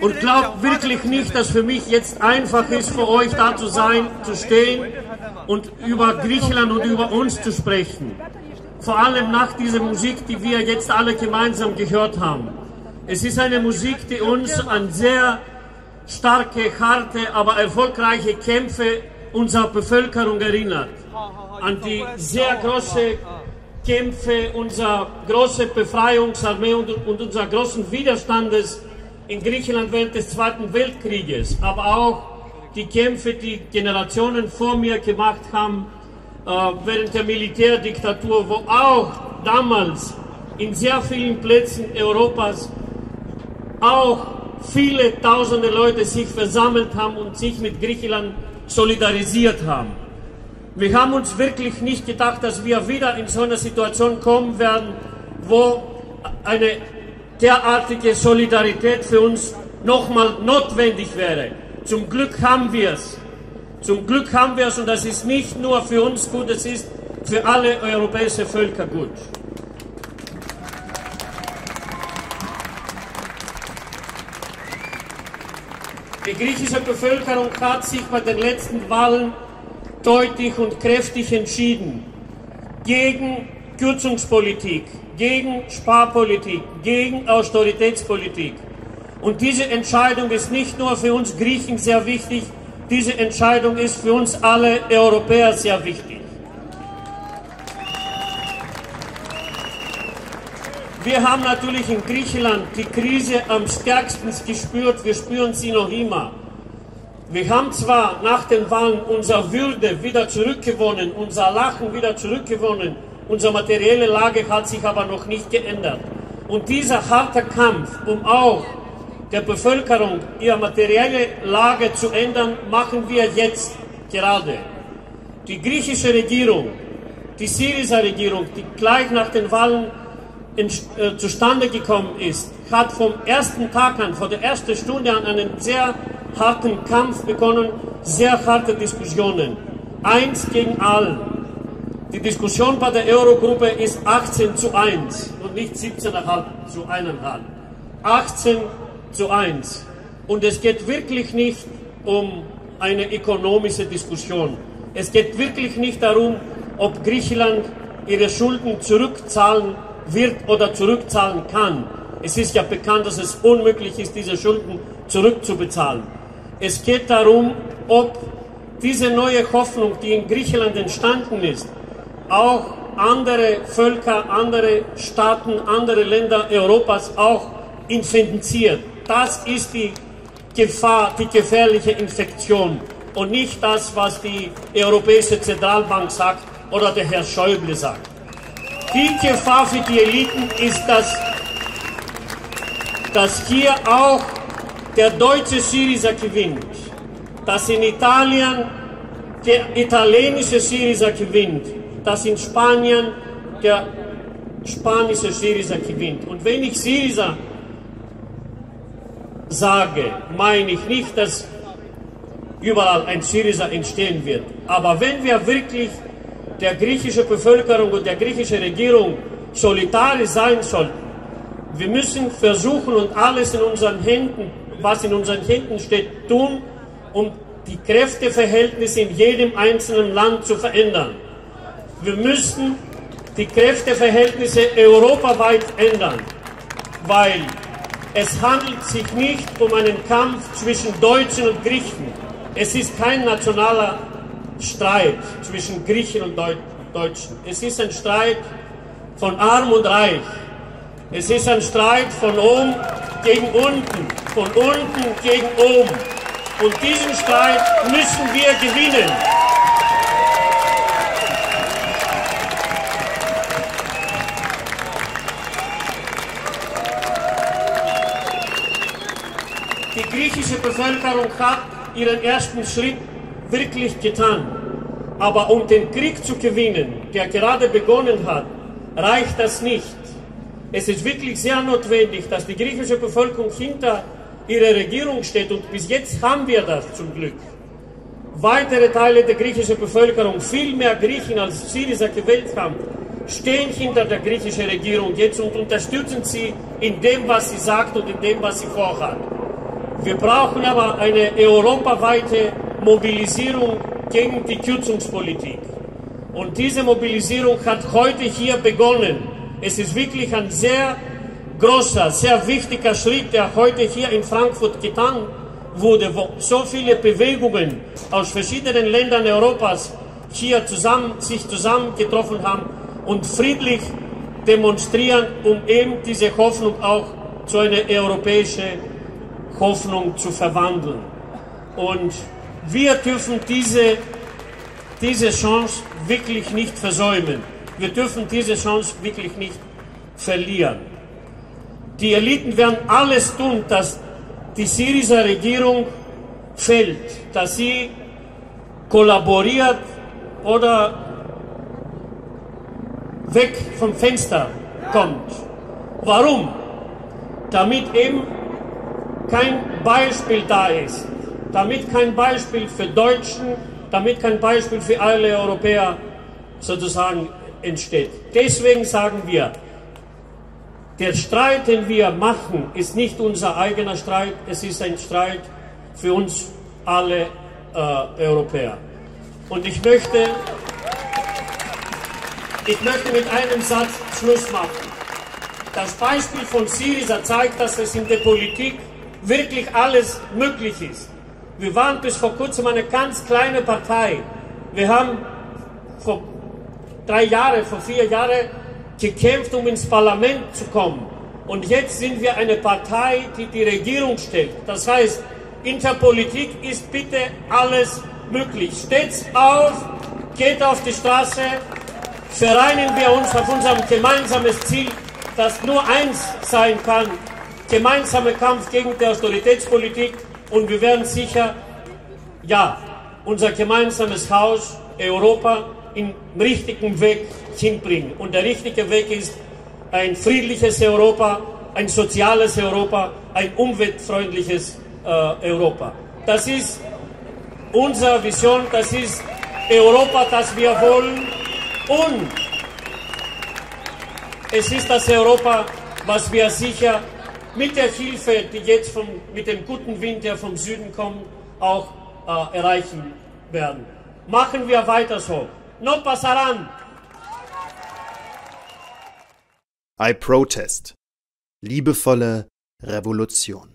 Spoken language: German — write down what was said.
Und glaubt wirklich nicht, dass für mich jetzt einfach ist, für euch da zu sein, zu stehen und über Griechenland und über uns zu sprechen. Vor allem nach dieser Musik, die wir jetzt alle gemeinsam gehört haben. Es ist eine Musik, die uns an sehr starke, harte, aber erfolgreiche Kämpfe unserer Bevölkerung erinnert. An die sehr große Kämpfe unserer großen Befreiungsarmee und, und unserer großen Widerstandes in Griechenland während des Zweiten Weltkrieges, aber auch die Kämpfe, die Generationen vor mir gemacht haben äh, während der Militärdiktatur, wo auch damals in sehr vielen Plätzen Europas auch viele tausende Leute sich versammelt haben und sich mit Griechenland solidarisiert haben. Wir haben uns wirklich nicht gedacht, dass wir wieder in so eine Situation kommen werden, wo eine derartige Solidarität für uns nochmal notwendig wäre. Zum Glück haben wir es. Zum Glück haben wir es und das ist nicht nur für uns gut, es ist für alle europäischen Völker gut. Die griechische Bevölkerung hat sich bei den letzten Wahlen deutlich und kräftig entschieden gegen Kürzungspolitik, gegen Sparpolitik, gegen Austeritätspolitik. Und diese Entscheidung ist nicht nur für uns Griechen sehr wichtig, diese Entscheidung ist für uns alle Europäer sehr wichtig. Wir haben natürlich in Griechenland die Krise am stärksten gespürt, wir spüren sie noch immer. Wir haben zwar nach den Wahlen unsere Würde wieder zurückgewonnen, unser Lachen wieder zurückgewonnen, Unsere materielle Lage hat sich aber noch nicht geändert. Und dieser harte Kampf, um auch der Bevölkerung ihre materielle Lage zu ändern, machen wir jetzt gerade. Die griechische Regierung, die Syriza-Regierung, die gleich nach den Wahlen in, äh, zustande gekommen ist, hat vom ersten Tag an, von der ersten Stunde an einen sehr harten Kampf begonnen, sehr harte Diskussionen. Eins gegen all. Die Diskussion bei der Eurogruppe ist 18 zu 1 und nicht 17,5 zu 1,5. 18 zu 1. Und es geht wirklich nicht um eine ökonomische Diskussion. Es geht wirklich nicht darum, ob Griechenland ihre Schulden zurückzahlen wird oder zurückzahlen kann. Es ist ja bekannt, dass es unmöglich ist, diese Schulden zurückzubezahlen. Es geht darum, ob diese neue Hoffnung, die in Griechenland entstanden ist, auch andere Völker, andere Staaten, andere Länder Europas auch infiziert. Das ist die Gefahr, die gefährliche Infektion und nicht das, was die Europäische Zentralbank sagt oder der Herr Schäuble sagt. Die Gefahr für die Eliten ist, dass, dass hier auch der deutsche Syriza gewinnt, dass in Italien der italienische Syriza gewinnt, dass in Spanien der spanische Syriza gewinnt. Und wenn ich Syriza sage, meine ich nicht, dass überall ein Syriza entstehen wird. Aber wenn wir wirklich der griechischen Bevölkerung und der griechischen Regierung solidarisch sein sollten, wir müssen versuchen und alles in unseren Händen, was in unseren Händen steht, tun, um die Kräfteverhältnisse in jedem einzelnen Land zu verändern. Wir müssen die Kräfteverhältnisse europaweit ändern, weil es handelt sich nicht um einen Kampf zwischen Deutschen und Griechen. Es ist kein nationaler Streit zwischen Griechen und Deutschen. Es ist ein Streit von Arm und Reich. Es ist ein Streit von oben gegen unten, von unten gegen oben. Und diesen Streit müssen wir gewinnen. Griechische Bevölkerung hat ihren ersten Schritt wirklich getan. Aber um den Krieg zu gewinnen, der gerade begonnen hat, reicht das nicht. Es ist wirklich sehr notwendig, dass die griechische Bevölkerung hinter ihrer Regierung steht und bis jetzt haben wir das zum Glück. Weitere Teile der griechischen Bevölkerung, viel mehr Griechen als Syriza gewählt haben, stehen hinter der griechischen Regierung jetzt und unterstützen sie in dem, was sie sagt und in dem, was sie vorhat. Wir brauchen aber eine europaweite Mobilisierung gegen die Kürzungspolitik. Und diese Mobilisierung hat heute hier begonnen. Es ist wirklich ein sehr großer, sehr wichtiger Schritt, der heute hier in Frankfurt getan wurde, wo so viele Bewegungen aus verschiedenen Ländern Europas hier zusammen, sich zusammengetroffen haben und friedlich demonstrieren, um eben diese Hoffnung auch zu einer europäischen Hoffnung zu verwandeln. Und wir dürfen diese, diese Chance wirklich nicht versäumen. Wir dürfen diese Chance wirklich nicht verlieren. Die Eliten werden alles tun, dass die syrische Regierung fällt, dass sie kollaboriert oder weg vom Fenster kommt. Warum? Damit eben kein Beispiel da ist, damit kein Beispiel für Deutschen, damit kein Beispiel für alle Europäer sozusagen entsteht. Deswegen sagen wir, der Streit, den wir machen, ist nicht unser eigener Streit, es ist ein Streit für uns alle äh, Europäer. Und ich möchte, ich möchte mit einem Satz Schluss machen. Das Beispiel von Syriza zeigt, dass es in der Politik wirklich alles möglich ist. Wir waren bis vor kurzem eine ganz kleine Partei. Wir haben vor drei Jahren, vor vier Jahren gekämpft, um ins Parlament zu kommen. Und jetzt sind wir eine Partei, die die Regierung stellt. Das heißt, in der Politik ist bitte alles möglich. Steht auf, geht auf die Straße, vereinen wir uns auf unserem gemeinsamen Ziel, das nur eins sein kann, gemeinsamer Kampf gegen die Austeritätspolitik und wir werden sicher, ja, unser gemeinsames Haus, Europa, im richtigen Weg hinbringen. Und der richtige Weg ist ein friedliches Europa, ein soziales Europa, ein umweltfreundliches äh, Europa. Das ist unsere Vision, das ist Europa, das wir wollen. Und es ist das Europa, was wir sicher mit der Hilfe, die jetzt vom, mit dem guten Wind, der vom Süden kommt, auch äh, erreichen werden. Machen wir weiter so. No pasarán. I protest. Liebevolle Revolution.